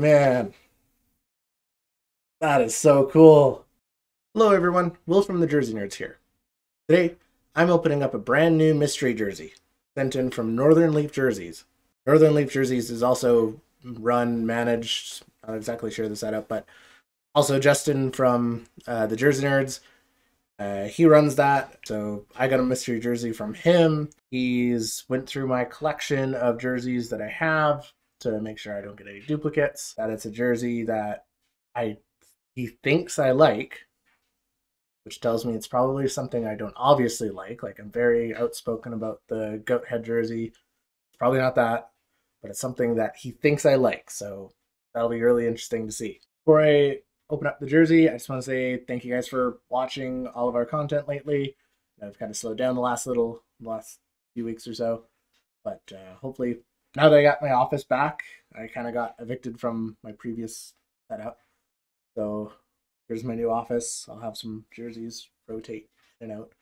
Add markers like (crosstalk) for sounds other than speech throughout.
man. That is so cool. Hello everyone, Will from the Jersey Nerds here. Today, I'm opening up a brand new mystery jersey sent in from Northern Leaf Jerseys. Northern Leaf Jerseys is also run, managed, not exactly sure the setup, but also Justin from uh, the Jersey Nerds. Uh, he runs that, so I got a mystery jersey from him. He's went through my collection of jerseys that I have to make sure I don't get any duplicates. That it's a jersey that I he thinks I like, which tells me it's probably something I don't obviously like. Like I'm very outspoken about the goat head jersey. It's probably not that, but it's something that he thinks I like. So that'll be really interesting to see. Before I open up the jersey, I just want to say thank you guys for watching all of our content lately. I've kind of slowed down the last little last few weeks or so, but uh, hopefully now that I got my office back, I kind of got evicted from my previous setup. So here's my new office. I'll have some jerseys rotate in and out.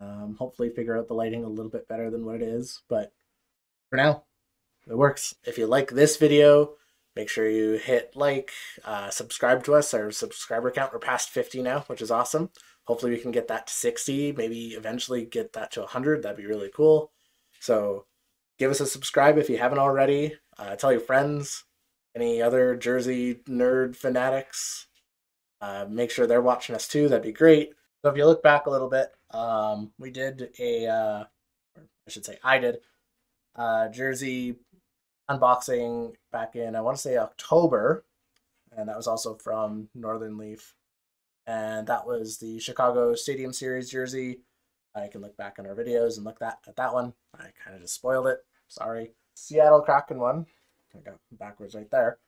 Um, hopefully figure out the lighting a little bit better than what it is, but for now, it works. If you like this video, make sure you hit like, uh, subscribe to us. Our subscriber count, we're past 50 now, which is awesome. Hopefully we can get that to 60, maybe eventually get that to 100. That'd be really cool. So give us a subscribe if you haven't already. Uh, tell your friends, any other Jersey nerd fanatics. Uh, make sure they're watching us too. That'd be great. So if you look back a little bit, um, we did a, uh, I should say, I did uh, Jersey unboxing back in I want to say October, and that was also from Northern Leaf, and that was the Chicago Stadium Series jersey. I can look back on our videos and look that at that one. I kind of just spoiled it. Sorry. Seattle Kraken one. I got backwards right there.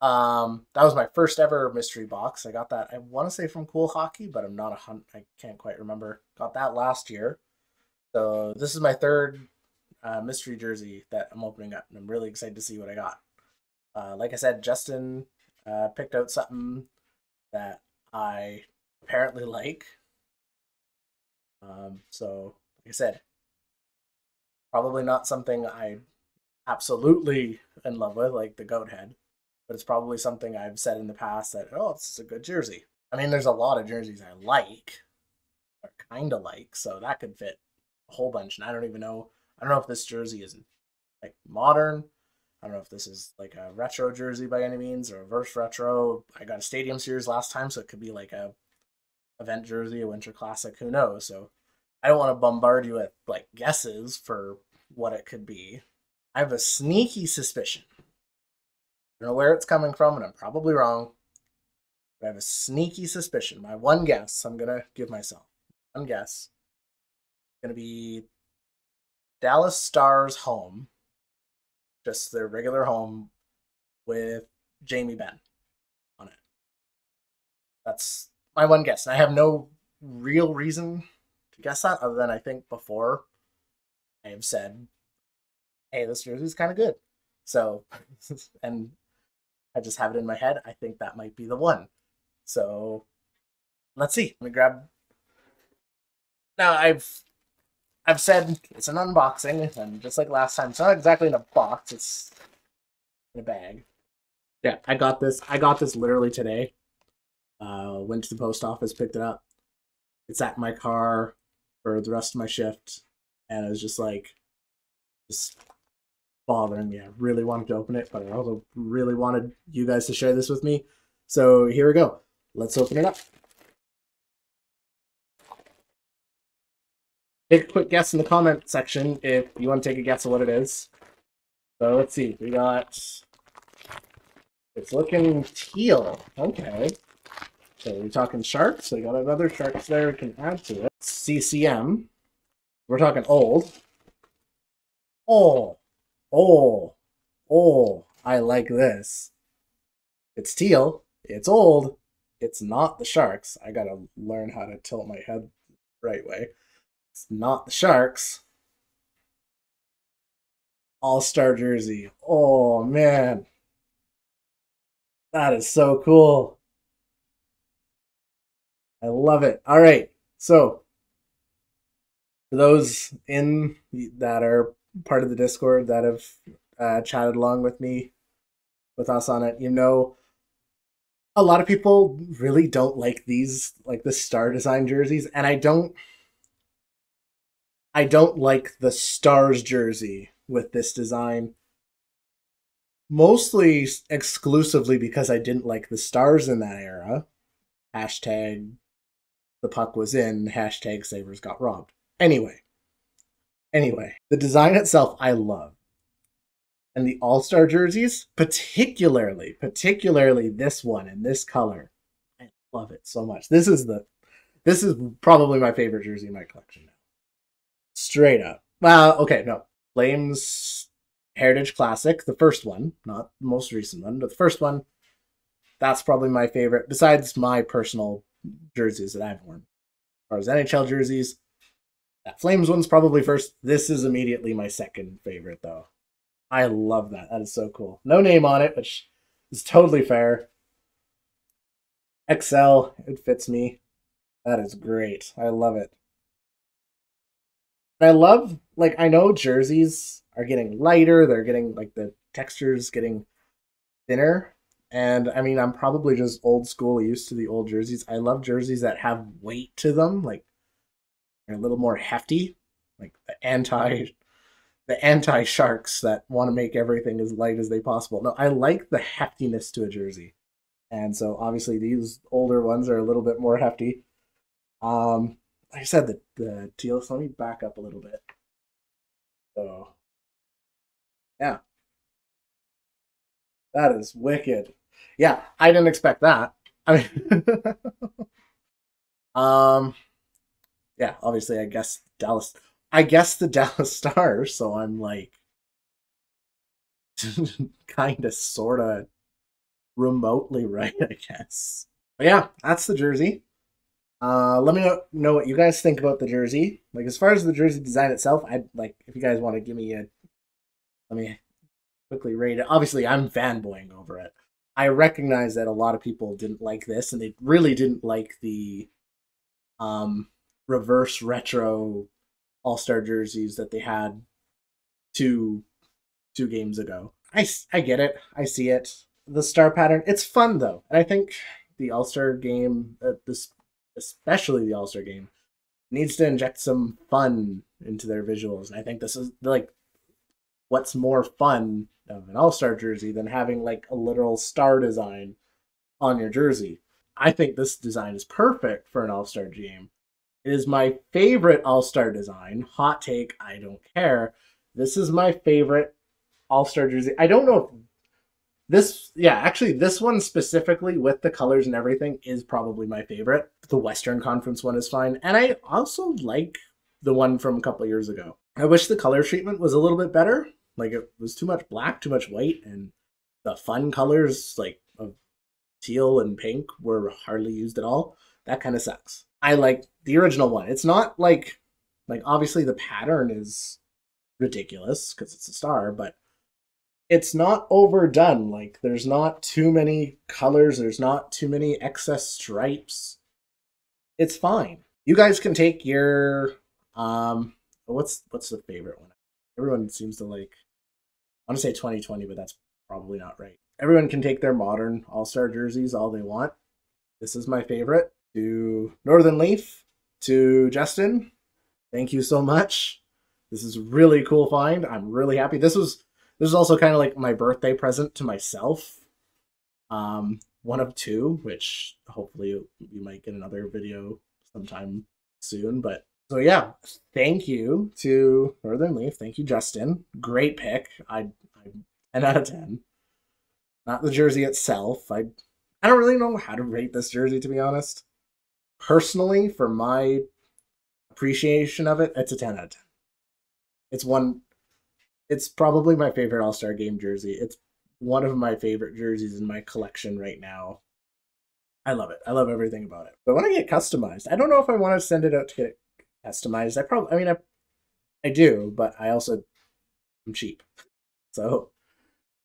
Um, that was my first ever mystery box. I got that. I want to say from Cool Hockey, but I'm not a hunt. I can't quite remember. Got that last year. So this is my third uh, mystery jersey that I'm opening up, and I'm really excited to see what I got. Uh, like I said, Justin uh, picked out something that I apparently like. Um, so, like I said, probably not something I absolutely in love with, like the goat head, but it's probably something I've said in the past that, oh, is a good jersey. I mean, there's a lot of jerseys I like, or kind of like, so that could fit a whole bunch. And I don't even know, I don't know if this jersey is like modern. I don't know if this is like a retro jersey by any means or a reverse retro. I got a stadium series last time, so it could be like a event jersey, a winter classic, who knows? So I don't want to bombard you with like guesses for what it could be. I have a sneaky suspicion. I don't know where it's coming from, and I'm probably wrong. But I have a sneaky suspicion. My one guess, I'm gonna give myself one guess. Gonna be Dallas Stars home, just their regular home, with Jamie Benn on it. That's my one guess. I have no real reason to guess that other than I think before I have said, hey, this jersey's kind of good. So, (laughs) and I just have it in my head. I think that might be the one. So, let's see. Let me grab. Now I've I've said it's an unboxing, and just like last time, it's not exactly in a box. It's in a bag. Yeah, I got this. I got this literally today. Uh, went to the post office, picked it up. It's at my car for the rest of my shift, and it was just like, just bothering me. I really wanted to open it, but I also really wanted you guys to share this with me. So here we go. Let's open it up. Take a quick guess in the comment section if you want to take a guess of what it is. So let's see. We got. It's looking teal. Okay. So we're talking sharks. We got another sharks there we can add to it. CCM. We're talking old. Oh, oh, oh, I like this. It's teal. It's old. It's not the sharks. I gotta learn how to tilt my head the right way. It's not the Sharks. All Star jersey. Oh man. That is so cool. I love it. All right. So, for those in that are part of the Discord that have uh, chatted along with me with us on it, you know a lot of people really don't like these like the star design jerseys and I don't I don't like the stars jersey with this design mostly exclusively because I didn't like the stars in that era. Hashtag the puck was in, hashtag Sabres got robbed. Anyway. Anyway, the design itself I love. And the all-star jerseys, particularly, particularly this one in this color. I love it so much. This is the this is probably my favorite jersey in my collection now. Straight up. Well, okay, no. Flames Heritage Classic, the first one, not the most recent one, but the first one. That's probably my favorite, besides my personal jerseys that I've worn. As far as NHL jerseys, that Flames one's probably first. This is immediately my second favorite, though. I love that. That is so cool. No name on it, which is totally fair. XL, it fits me. That is great. I love it. I love, like, I know jerseys are getting lighter. They're getting like the textures getting thinner. And I mean, I'm probably just old school, used to the old jerseys. I love jerseys that have weight to them, like they're a little more hefty, like the anti the anti sharks that want to make everything as light as they possible. No, I like the heftiness to a jersey. And so obviously these older ones are a little bit more hefty. Um like I said, the the teal, so let me back up a little bit. So yeah. That is wicked. Yeah, I didn't expect that. I mean, (laughs) um, yeah, obviously, I guess Dallas, I guess the (laughs) Dallas Stars, so I'm like, (laughs) kind of, sort of, remotely right, I guess. But yeah, that's the jersey. Uh, let me know, know what you guys think about the jersey. Like, as far as the jersey design itself, I'd like, if you guys want to give me a let me quickly rate it. Obviously, I'm fanboying over it. I recognize that a lot of people didn't like this, and they really didn't like the um, reverse retro All Star jerseys that they had two two games ago. I, I get it. I see it. The star pattern. It's fun though, and I think the All Star game, uh, this especially the All Star game, needs to inject some fun into their visuals. And I think this is like what's more fun of an all-star jersey than having like a literal star design on your jersey. I think this design is perfect for an all-star game. It is my favorite all-star design. Hot take i don't care. This is my favorite all-star jersey. I don't know if this yeah actually this one specifically with the colors and everything is probably my favorite. The western conference one is fine. And i also like the one from a couple years ago. I wish the color treatment was a little bit better like it was too much black, too much white, and the fun colors like of teal and pink were hardly used at all. That kind of sucks. I like the original one. It's not like like obviously the pattern is ridiculous because it's a star, but it's not overdone. Like there's not too many colors, there's not too many excess stripes. It's fine. You guys can take your um what's what's the favorite one? Everyone seems to like I want to say 2020, but that's probably not right. Everyone can take their modern All Star jerseys all they want. This is my favorite. To Northern Leaf, to Justin, thank you so much. This is really cool find. I'm really happy. This was this is also kind of like my birthday present to myself. Um, one of two, which hopefully you might get another video sometime soon. But so yeah, thank you to Northern Leaf. Thank you, Justin. Great pick. I, I 10 out of 10. Not the jersey itself. I I don't really know how to rate this jersey to be honest. Personally, for my appreciation of it, it's a 10 out of 10. It's one it's probably my favorite All-Star game jersey. It's one of my favorite jerseys in my collection right now. I love it. I love everything about it. But when I get customized, I don't know if I want to send it out to get customized. I probably, I mean, I, I do, but I also am cheap. So,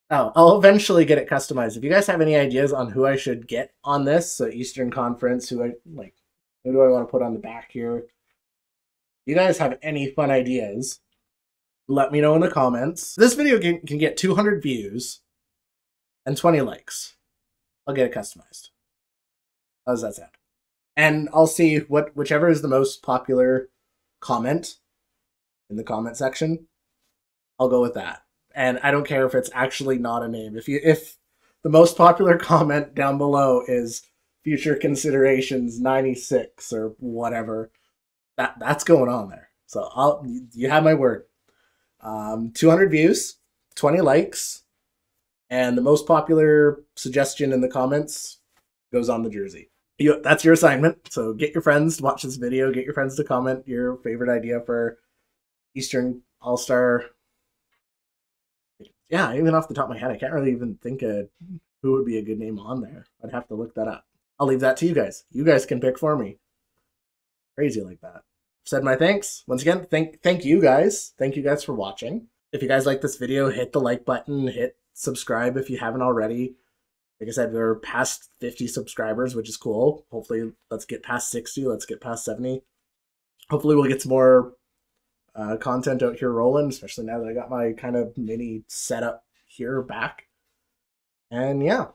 oh, I'll eventually get it customized. If you guys have any ideas on who I should get on this, so Eastern Conference, who I like, who do I want to put on the back here? You guys have any fun ideas? Let me know in the comments. This video can, can get 200 views, and 20 likes. I'll get it customized. How does that sound? And I'll see what whichever is the most popular comment in the comment section. I'll go with that. And I don't care if it's actually not a name. If you if the most popular (laughs) comment down below is future considerations 96 or whatever, that that's going on there. So I'll you have my word. Um, 200 views, 20 likes, and the most popular suggestion in the comments goes on the jersey. You, that's your assignment. So get your friends to watch this video. Get your friends to comment your favorite idea for Eastern All Star. Yeah, even off the top of my head, I can't really even think of who would be a good name on there. I'd have to look that up. I'll leave that to you guys. You guys can pick for me. Crazy like that. Said my thanks. Once again, thank thank you guys. Thank you guys for watching. If you guys like this video, hit the like button, hit subscribe if you haven't already. Like I said, we're past 50 subscribers, which is cool. Hopefully, let's get past 60. Let's get past 70. Hopefully, we'll get some more uh, content out here rolling, especially now that I got my kind of mini setup here back. And yeah,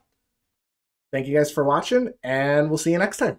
thank you guys for watching, and we'll see you next time.